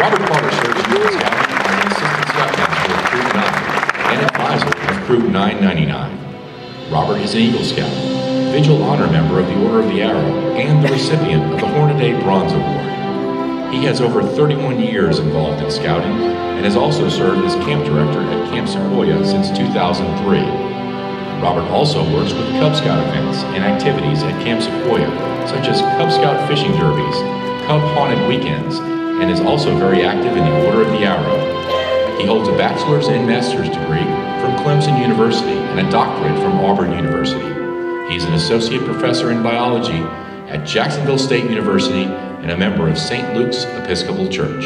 Robert Potter serves as Scout and Assistant Scoutmaster of Troop 9 and advisor of Crew 999. Robert is an Eagle Scout, Vigil Honor Member of the Order of the Arrow, and the recipient of the Hornaday Bronze Award. He has over 31 years involved in scouting and has also served as camp director at Camp Sequoia since 2003. Robert also works with Cub Scout events and activities at Camp Sequoia, such as Cub Scout fishing derbies Cub Haunted Weekends, and is also very active in the Order of the Arrow. He holds a bachelor's and master's degree from Clemson University and a doctorate from Auburn University. He's an associate professor in biology at Jacksonville State University and a member of St. Luke's Episcopal Church.